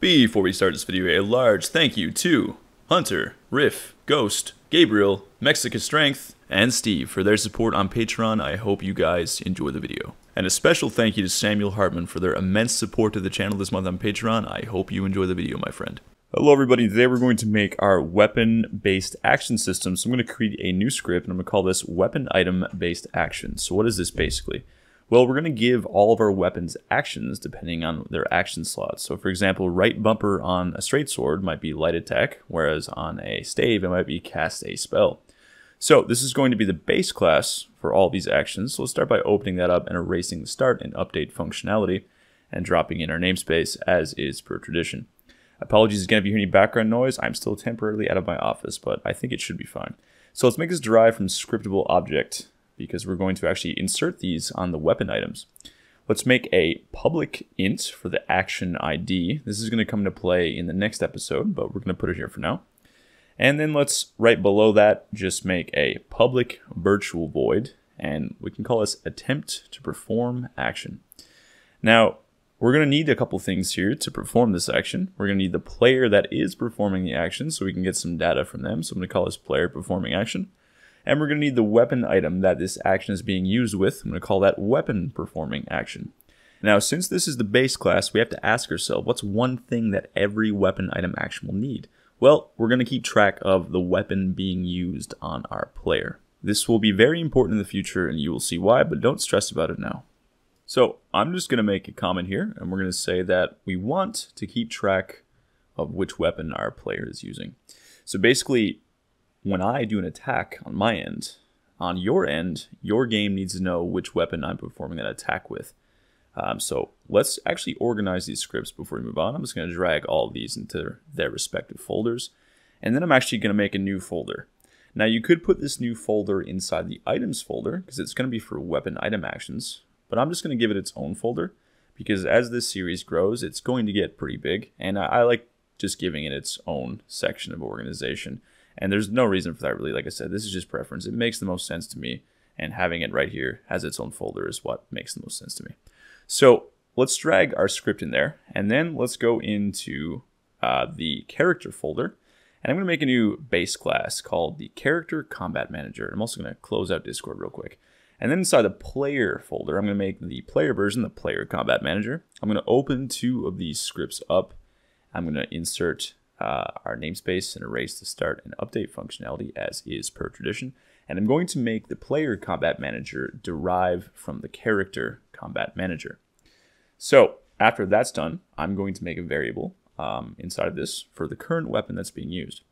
Before we start this video, a large thank you to Hunter, Riff, Ghost, Gabriel, Mexica Strength, and Steve for their support on Patreon. I hope you guys enjoy the video. And a special thank you to Samuel Hartman for their immense support to the channel this month on Patreon. I hope you enjoy the video, my friend. Hello everybody, today we're going to make our weapon-based action system. So I'm going to create a new script and I'm going to call this weapon item-based action. So what is this basically? Well, we're going to give all of our weapons actions depending on their action slots. So for example, right bumper on a straight sword might be light attack, whereas on a stave it might be cast a spell. So this is going to be the base class for all these actions. So let's start by opening that up and erasing the start and update functionality and dropping in our namespace as is per tradition. Apologies again if you hear any background noise. I'm still temporarily out of my office, but I think it should be fine. So let's make this derived from scriptable object because we're going to actually insert these on the weapon items. Let's make a public int for the action ID. This is going to come into play in the next episode, but we're going to put it here for now. And then let's, right below that, just make a public virtual void, and we can call this attempt to perform action. Now, we're going to need a couple things here to perform this action. We're going to need the player that is performing the action so we can get some data from them. So I'm going to call this player performing action. And we're going to need the weapon item that this action is being used with. I'm going to call that weapon performing action. Now, since this is the base class, we have to ask ourselves, what's one thing that every weapon item action will need? Well, we're going to keep track of the weapon being used on our player. This will be very important in the future and you will see why, but don't stress about it now. So I'm just going to make a comment here, and we're going to say that we want to keep track of which weapon our player is using. So basically, when I do an attack on my end, on your end, your game needs to know which weapon I'm performing that attack with. Um, so let's actually organize these scripts before we move on. I'm just going to drag all these into their respective folders. And then I'm actually going to make a new folder. Now you could put this new folder inside the items folder because it's going to be for weapon item actions but I'm just going to give it its own folder because as this series grows, it's going to get pretty big, and I, I like just giving it its own section of organization. And there's no reason for that, really. Like I said, this is just preference. It makes the most sense to me, and having it right here as its own folder is what makes the most sense to me. So let's drag our script in there, and then let's go into uh, the character folder. And I'm going to make a new base class called the Character Combat Manager. I'm also going to close out Discord real quick. And then inside the player folder, I'm going to make the player version, the player combat manager. I'm going to open two of these scripts up. I'm going to insert uh, our namespace and erase the start and update functionality as is per tradition. And I'm going to make the player combat manager derive from the character combat manager. So after that's done, I'm going to make a variable um, inside of this for the current weapon that's being used.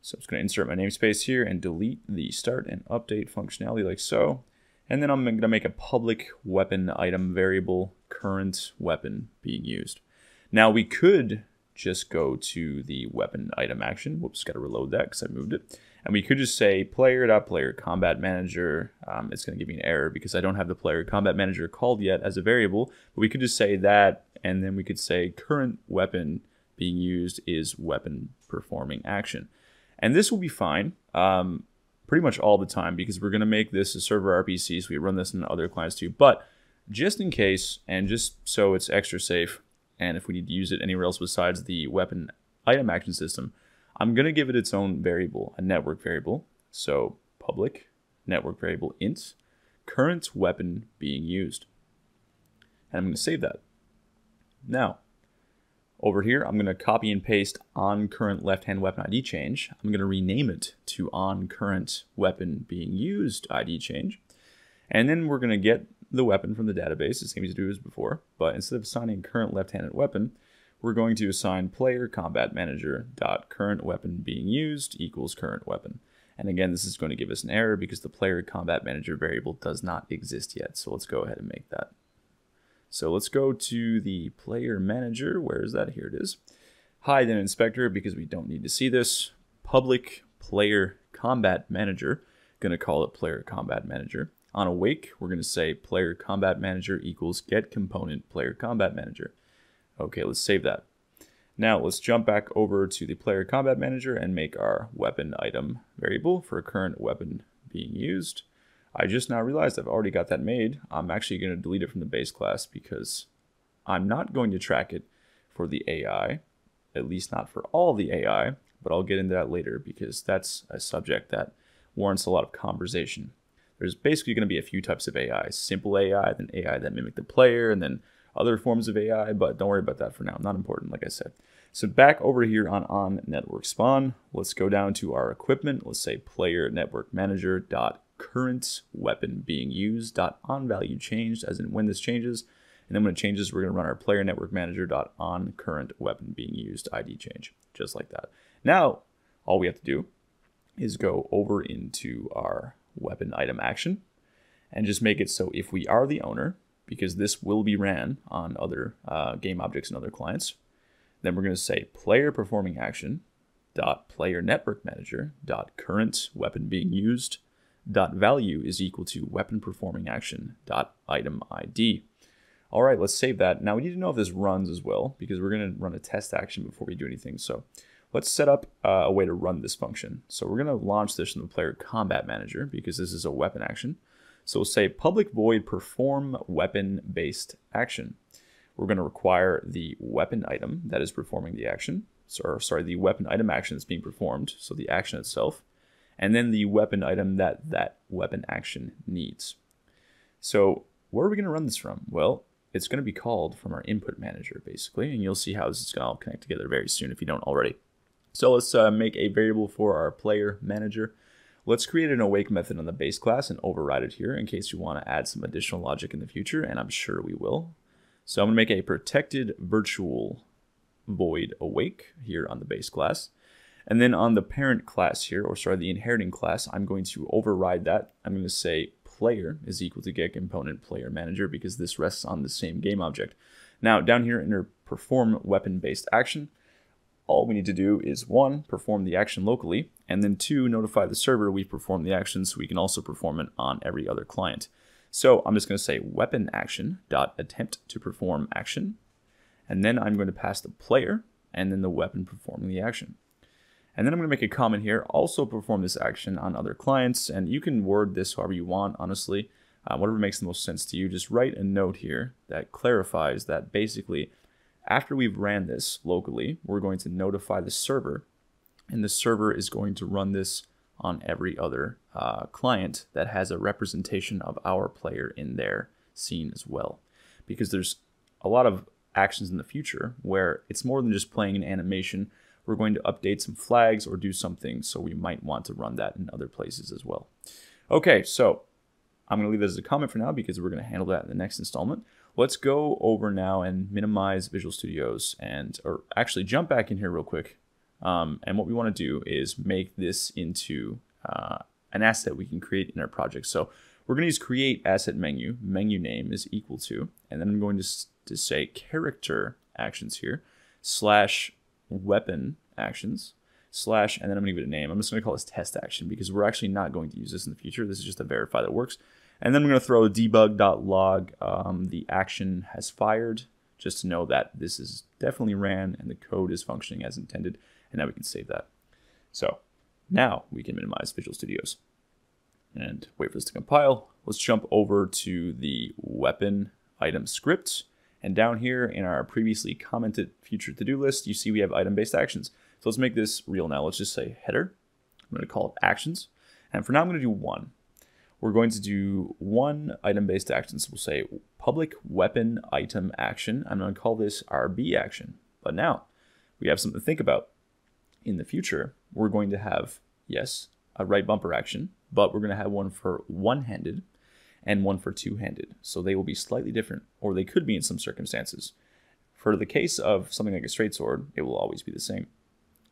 So I'm just going to insert my namespace here and delete the start and update functionality like so. And then I'm going to make a public weapon item variable current weapon being used. Now we could just go to the weapon item action. Whoops, got to reload that because I moved it. And we could just say player.player combat manager. Um, it's going to give me an error because I don't have the player combat manager called yet as a variable. But we could just say that, and then we could say current weapon being used is weapon performing action. And this will be fine. Um, pretty much all the time because we're going to make this a server RPC, so we run this in other clients too. But just in case, and just so it's extra safe, and if we need to use it anywhere else besides the weapon item action system, I'm going to give it its own variable, a network variable. So public network variable int current weapon being used. And I'm going to save that. Now, over here, I'm going to copy and paste on current left-hand weapon ID change. I'm going to rename it to on current weapon being used ID change. And then we're going to get the weapon from the database, the same as we do as before. But instead of assigning current left-handed weapon, we're going to assign player combat manager dot current weapon being used equals current weapon. And again, this is going to give us an error because the player combat manager variable does not exist yet. So let's go ahead and make that. So let's go to the player manager. Where is that? Here it is. Hide an inspector because we don't need to see this. Public player combat manager. Going to call it player combat manager. On awake, we're going to say player combat manager equals get component player combat manager. Okay, let's save that. Now let's jump back over to the player combat manager and make our weapon item variable for a current weapon being used. I just now realized I've already got that made. I'm actually going to delete it from the base class because I'm not going to track it for the AI. at least not for all the AI, but I'll get into that later because that's a subject that warrants a lot of conversation. There's basically going to be a few types of AI simple AI, then AI that mimic the player, and then other forms of AI, but don't worry about that for now. Not important, like I said. So back over here on on network spawn, let's go down to our equipment. Let's say player network manager dot current weapon being used dot on value changed, as in when this changes. And then when it changes, we're going to run our player network manager dot on current weapon being used ID change, just like that. Now, all we have to do is go over into our weapon item action and just make it so if we are the owner, because this will be ran on other uh, game objects and other clients, then we're going to say player performing action dot player network manager dot current weapon being used dot value is equal to weapon performing action dot item ID. All right, let's save that. Now we need to know if this runs as well because we're going to run a test action before we do anything. So let's set up uh, a way to run this function. So we're going to launch this in the player combat manager because this is a weapon action. So we'll say public void perform weapon based action. We're going to require the weapon item that is performing the action. So, sorry, the weapon item action that's being performed. So the action itself. And then the weapon item that that weapon action needs. So where are we going to run this from? Well, it's going to be called from our input manager, basically, and you'll see how this is going to all connect together very soon if you don't already. So let's uh, make a variable for our player manager. Let's create an awake method on the base class and override it here in case you want to add some additional logic in the future, and I'm sure we will. So I'm going to make a protected virtual void awake here on the base class. And then on the parent class here, or sorry, the inheriting class, I'm going to override that. I'm going to say player is equal to get component player manager because this rests on the same game object. Now down here in our perform weapon based action, all we need to do is one, perform the action locally, and then two, notify the server we performed the action so we can also perform it on every other client. So I'm just going to say weapon action dot attempt to perform action, and then I'm going to pass the player and then the weapon performing the action. And then I'm going to make a comment here, also perform this action on other clients. And you can word this however you want, honestly, uh, whatever makes the most sense to you. Just write a note here that clarifies that basically after we've ran this locally, we're going to notify the server, and the server is going to run this on every other uh, client that has a representation of our player in their scene as well. Because there's a lot of actions in the future where it's more than just playing an animation we're going to update some flags or do something, so we might want to run that in other places as well. Okay, so I'm going to leave this as a comment for now because we're going to handle that in the next installment. Let's go over now and minimize Visual Studios and, or actually jump back in here real quick. Um, and what we want to do is make this into uh, an asset we can create in our project. So we're going to use create asset menu, menu name is equal to, and then I'm going to, to say character actions here, slash weapon actions slash, and then I'm going to give it a name. I'm just going to call this test action because we're actually not going to use this in the future. This is just to verify that it works. And then I'm going to throw debug.log. Um, the action has fired just to know that this is definitely ran and the code is functioning as intended. And now we can save that. So now we can minimize Visual Studios and wait for this to compile. Let's jump over to the weapon item script. And down here in our previously commented future to-do list, you see we have item-based actions. So let's make this real now. Let's just say header. I'm going to call it actions. And for now, I'm going to do one. We're going to do one item-based action. So we'll say public weapon item action. I'm going to call this RB action. But now we have something to think about. In the future, we're going to have, yes, a right bumper action, but we're going to have one for one-handed and one for two-handed. So they will be slightly different, or they could be in some circumstances. For the case of something like a straight sword, it will always be the same.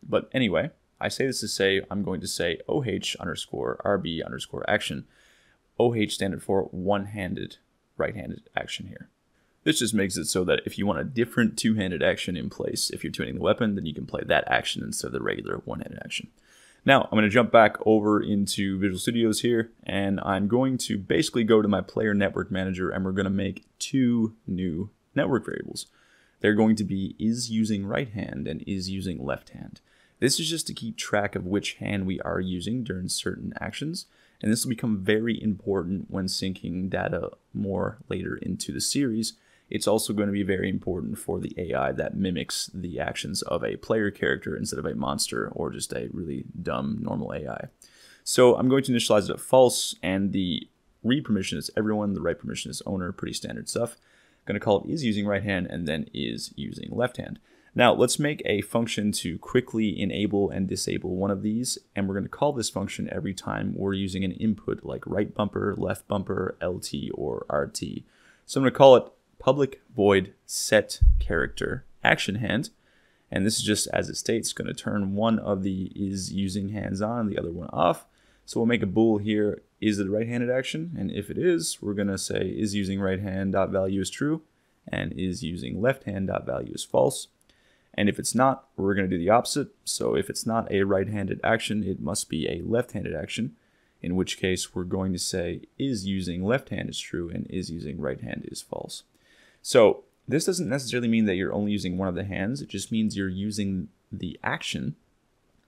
But anyway, I say this to say I'm going to say OH underscore RB underscore action. OH standard for one-handed, right-handed action here. This just makes it so that if you want a different two-handed action in place, if you're tuning the weapon, then you can play that action instead of the regular one-handed action. Now, I'm going to jump back over into Visual Studios here, and I'm going to basically go to my player network manager, and we're going to make two new network variables. They're going to be is using right hand and is using left hand. This is just to keep track of which hand we are using during certain actions, and this will become very important when syncing data more later into the series, it's also going to be very important for the AI that mimics the actions of a player character instead of a monster or just a really dumb normal AI. So I'm going to initialize it at false, and the read permission is everyone, the write permission is owner, pretty standard stuff. I'm going to call it is using right hand and then is using left hand. Now let's make a function to quickly enable and disable one of these, and we're going to call this function every time we're using an input like right bumper, left bumper, LT, or RT. So I'm going to call it public void set character action hand, and this is just as it states, going to turn one of the is using hands on, the other one off. So we'll make a bool here, is it a right-handed action? And if it is, we're going to say is using right hand dot value is true, and is using left hand dot value is false. And if it's not, we're going to do the opposite. So if it's not a right-handed action, it must be a left-handed action, in which case we're going to say is using left hand is true and is using right hand is false. So this doesn't necessarily mean that you're only using one of the hands. It just means you're using the action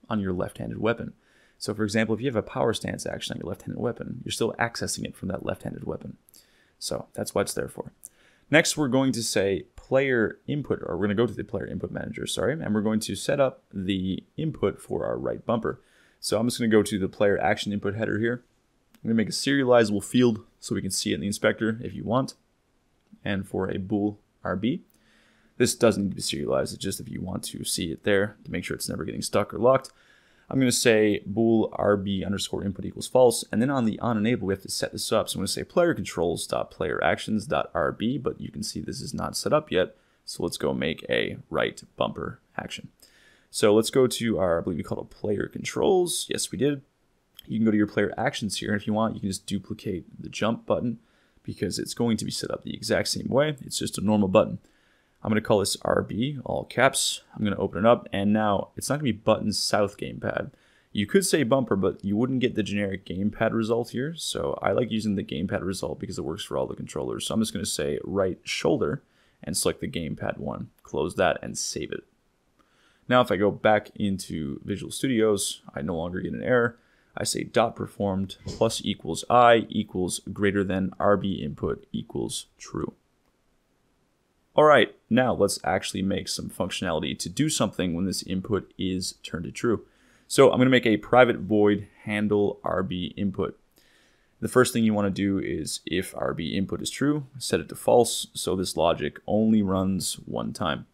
on your left-handed weapon. So for example, if you have a power stance action on your left-handed weapon, you're still accessing it from that left-handed weapon. So that's what it's there for. Next, we're going to say player input, or we're going to go to the player input manager, sorry, and we're going to set up the input for our right bumper. So I'm just going to go to the player action input header here. I'm going to make a serializable field so we can see it in the inspector if you want. And for a bool RB, this doesn't need to be serialized, it's just if you want to see it there to make sure it's never getting stuck or locked. I'm going to say bool rb underscore input equals false. And then on the on enable, we have to set this up. So I'm going to say player controls dot player actions dot rb, but you can see this is not set up yet. So let's go make a right bumper action. So let's go to our, I believe we called it player controls. Yes, we did. You can go to your player actions here. And if you want, you can just duplicate the jump button because it's going to be set up the exact same way. It's just a normal button. I'm going to call this RB, all caps. I'm going to open it up, and now it's not going to be button south gamepad. You could say bumper, but you wouldn't get the generic gamepad result here. So I like using the gamepad result because it works for all the controllers. So I'm just going to say right shoulder and select the gamepad one. Close that and save it. Now if I go back into Visual Studios, I no longer get an error. I say dot performed plus equals i equals greater than RB input equals true. All right, now let's actually make some functionality to do something when this input is turned to true. So I'm going to make a private void handle RB input. The first thing you want to do is if RB input is true, set it to false, so this logic only runs one time.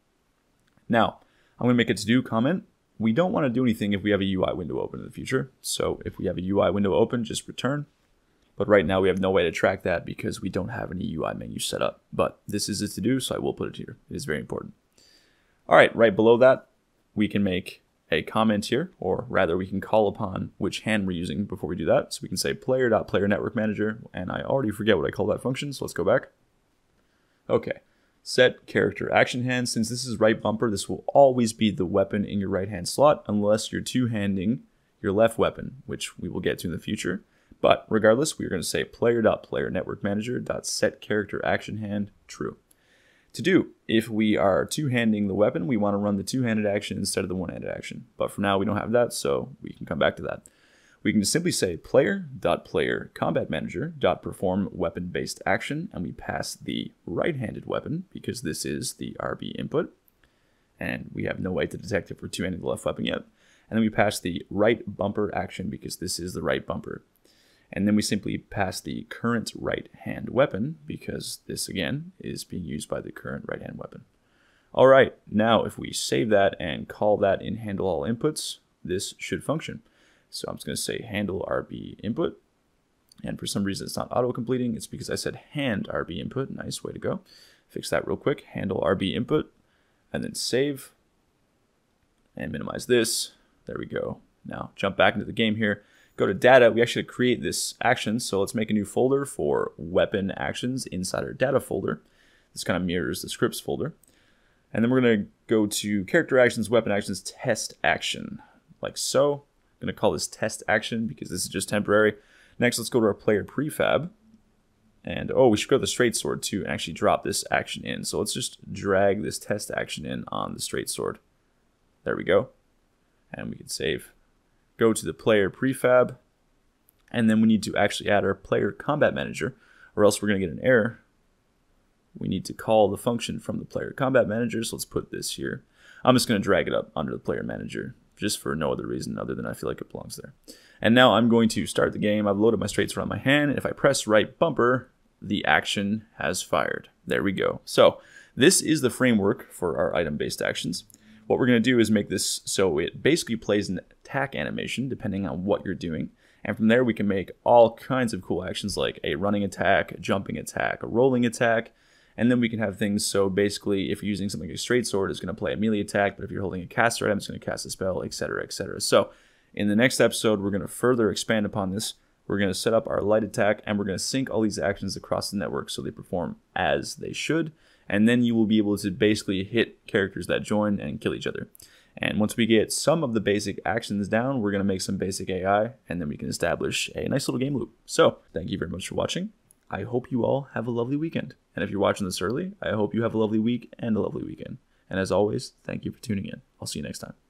Now, I'm going to make a to-do comment. We don't want to do anything if we have a UI window open in the future. So if we have a UI window open, just return but right now we have no way to track that because we don't have any UI menu set up. But this is a to do, so I will put it here. It is very important. All right, right below that, we can make a comment here, or rather we can call upon which hand we're using before we do that. So we can say player.player network manager, and I already forget what I call that function, so let's go back. Okay, set character action hand. Since this is right bumper, this will always be the weapon in your right hand slot unless you're two-handing your left weapon, which we will get to in the future. But regardless, we're going to say player.player network manager dot set character action hand true. To do, if we are two-handing the weapon, we want to run the two-handed action instead of the one-handed action. But for now, we don't have that, so we can come back to that. We can simply say player.player combat manager dot perform weapon-based action, and we pass the right-handed weapon because this is the RB input, and we have no way to detect if we're two-handing the left weapon yet. And then we pass the right bumper action because this is the right bumper. And then we simply pass the current right hand weapon because this again is being used by the current right hand weapon. All right, now if we save that and call that in handle all inputs, this should function. So I'm just going to say handle RB input. And for some reason it's not auto completing. It's because I said hand RB input. Nice way to go. Fix that real quick. Handle RB input and then save and minimize this. There we go. Now jump back into the game here go to data, we actually create this action. So let's make a new folder for weapon actions inside our data folder. This kind of mirrors the scripts folder. And then we're going to go to character actions, weapon actions, test action, like so. I'm going to call this test action because this is just temporary. Next, let's go to our player prefab. And oh, we should go to the straight sword too and actually drop this action in. So let's just drag this test action in on the straight sword. There we go. And we can save go to the player prefab, and then we need to actually add our player combat manager, or else we're going to get an error. we need to call the function from the player combat manager. So let's put this here. I'm just going to drag it up under the player manager just for no other reason other than I feel like it belongs there. And now I'm going to start the game. I've loaded my straight sword on my hand. And if I press right bumper, the action has fired. There we go. So this is the framework for our item-based actions. What we're going to do is make this so it basically plays an attack animation depending on what you're doing. And from there, we can make all kinds of cool actions like a running attack, a jumping attack, a rolling attack. And then we can have things so basically, if you're using something like a straight sword, it's going to play a melee attack. But if you're holding a caster item, it's going to cast a spell, etc., etc. So in the next episode, we're going to further expand upon this. We're going to set up our light attack and we're going to sync all these actions across the network so they perform as they should. And then you will be able to basically hit characters that join and kill each other. And once we get some of the basic actions down, we're going to make some basic AI, and then we can establish a nice little game loop. So, thank you very much for watching. I hope you all have a lovely weekend. And if you're watching this early, I hope you have a lovely week and a lovely weekend. And as always, thank you for tuning in. I'll see you next time.